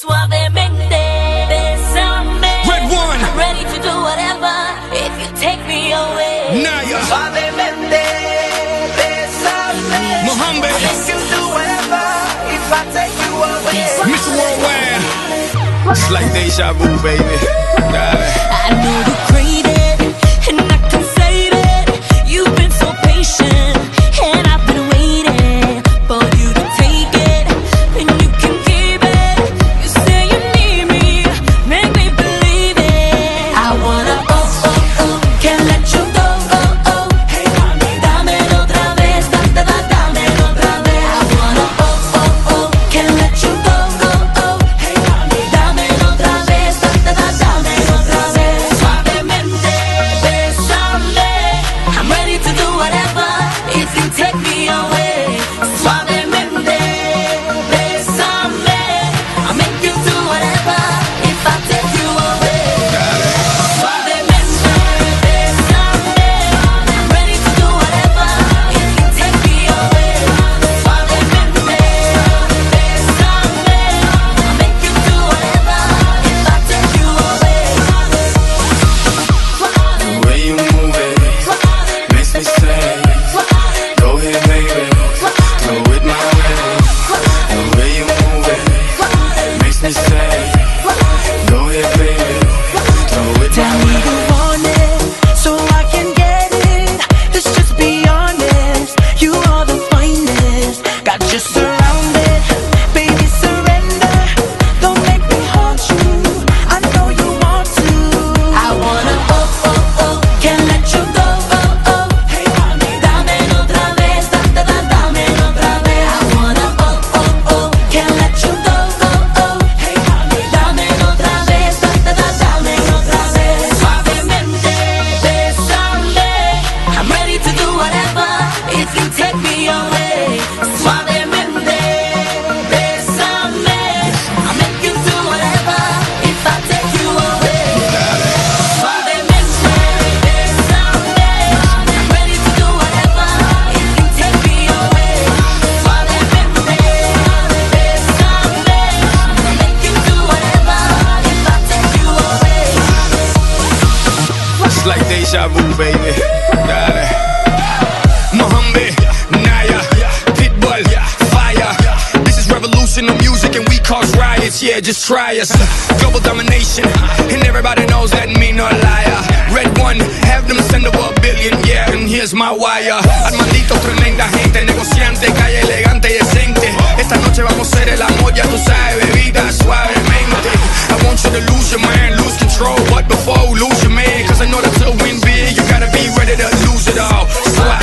Suavemente, besame. RedOne. I'm ready to do whatever if you take me away. Nayer. Suavemente, besame. Mohombi. I can do whatever if I take you away. Mr. Worldwide. It's like deja vu, baby. I know the crazy. like deja vu, baby. Got it. Mohombi, Nayer, Pitbull, Fire. This is revolution of music and we cause riots. Yeah, just try us. Global domination, and everybody knows that me no liar. RedOne, have them send over a billion. Yeah, and here's my wire. Armandito, tremenda gente. lose your mind, lose control. But before lose your man, cause I know that to win big, you gotta be ready to lose it all. Slide